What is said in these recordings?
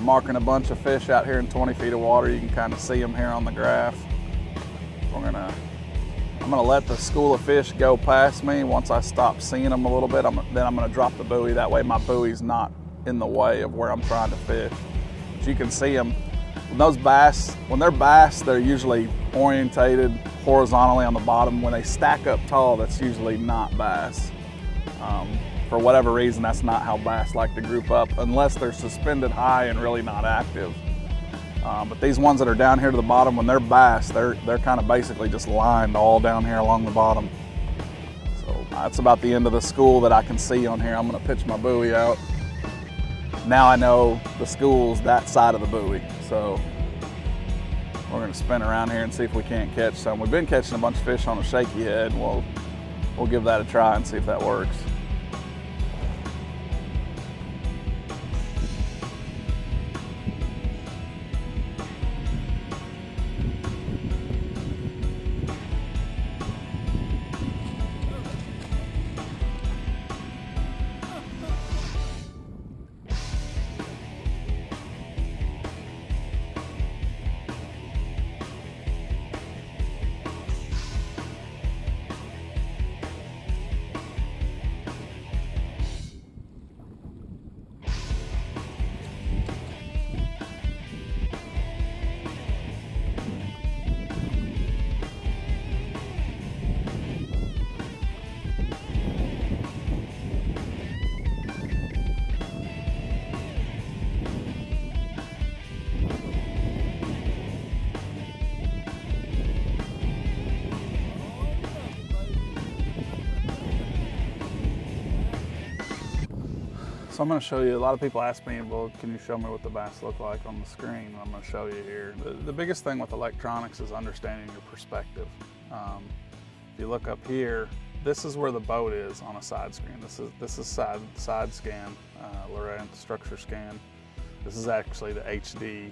We're marking a bunch of fish out here in 20 feet of water. You can kind of see them here on the graph. We're gonna, I'm gonna let the school of fish go past me. Once I stop seeing them a little bit, I'm, then I'm gonna drop the buoy. That way my buoy's not in the way of where I'm trying to fish. But you can see them. When those bass, when they're bass, they're usually orientated horizontally on the bottom. When they stack up tall, that's usually not bass. Um, for whatever reason, that's not how bass like to group up unless they're suspended high and really not active. Um, but these ones that are down here to the bottom, when they're bass, they're, they're kind of basically just lined all down here along the bottom. So that's about the end of the school that I can see on here. I'm gonna pitch my buoy out. Now I know the school's that side of the buoy. So we're gonna spin around here and see if we can't catch some. We've been catching a bunch of fish on a shaky head. And we'll, we'll give that a try and see if that works. So I'm going to show you, a lot of people ask me, well, can you show me what the bass look like on the screen? I'm going to show you here. The, the biggest thing with electronics is understanding your perspective. Um, if you look up here, this is where the boat is on a side screen. This is this is side side scan, uh, Lowrance structure scan. This is actually the HD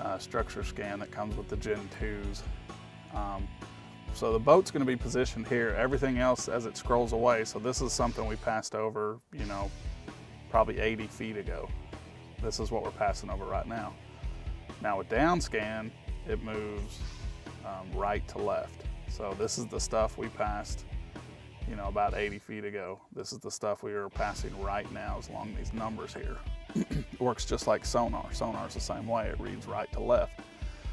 uh, structure scan that comes with the Gen 2s. Um, so the boat's going to be positioned here. Everything else as it scrolls away. So this is something we passed over, you know, probably 80 feet ago. This is what we're passing over right now. Now with down scan, it moves um, right to left. So this is the stuff we passed, you know, about 80 feet ago. This is the stuff we are passing right now as long these numbers here. works just like sonar. Sonar is the same way. It reads right to left.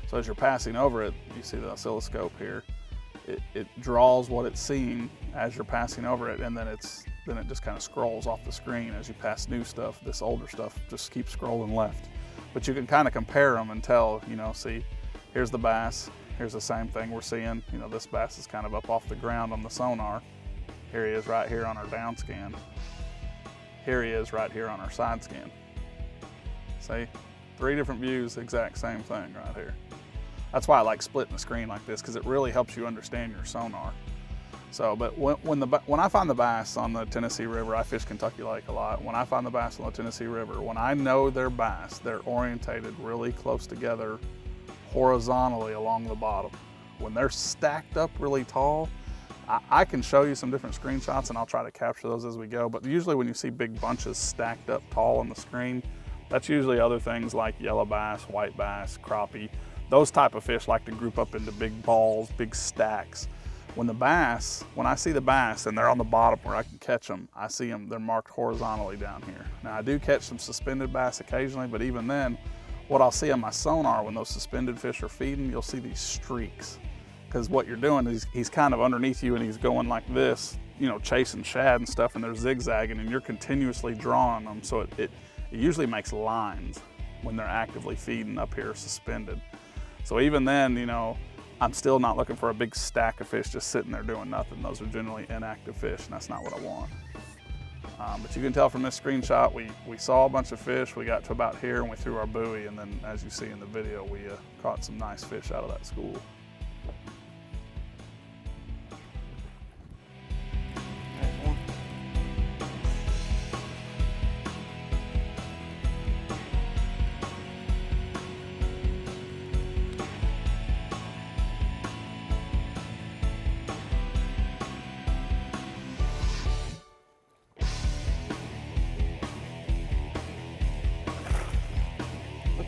So as you're passing over it, you see the oscilloscope here. It, it draws what it's seeing as you're passing over it, and then it's then it just kind of scrolls off the screen as you pass new stuff. This older stuff just keeps scrolling left. But you can kind of compare them and tell, you know, see, here's the bass, here's the same thing we're seeing. You know, this bass is kind of up off the ground on the sonar. Here he is right here on our down scan. Here he is right here on our side scan. See, three different views, exact same thing right here. That's why I like splitting the screen like this because it really helps you understand your sonar. So, but when, when, the when I find the bass on the Tennessee River, I fish Kentucky Lake a lot. When I find the bass on the Tennessee River, when I know they're bass, they're orientated really close together, horizontally along the bottom. When they're stacked up really tall, I, I can show you some different screenshots and I'll try to capture those as we go. But usually when you see big bunches stacked up tall on the screen, that's usually other things like yellow bass, white bass, crappie. Those type of fish like to group up into big balls, big stacks. When the bass, when I see the bass and they're on the bottom where I can catch them, I see them, they're marked horizontally down here. Now I do catch some suspended bass occasionally, but even then, what I'll see on my sonar when those suspended fish are feeding, you'll see these streaks. Because what you're doing is he's kind of underneath you and he's going like this, you know, chasing shad and stuff and they're zigzagging and you're continuously drawing them. So it, it, it usually makes lines when they're actively feeding up here suspended. So even then, you know, I'm still not looking for a big stack of fish just sitting there doing nothing. Those are generally inactive fish and that's not what I want. Um, but you can tell from this screenshot, we, we saw a bunch of fish. We got to about here and we threw our buoy. And then as you see in the video, we uh, caught some nice fish out of that school.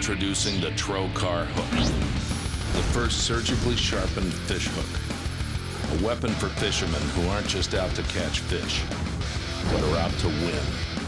Introducing the Trokar hook, the first surgically sharpened fish hook. A weapon for fishermen who aren't just out to catch fish, but are out to win.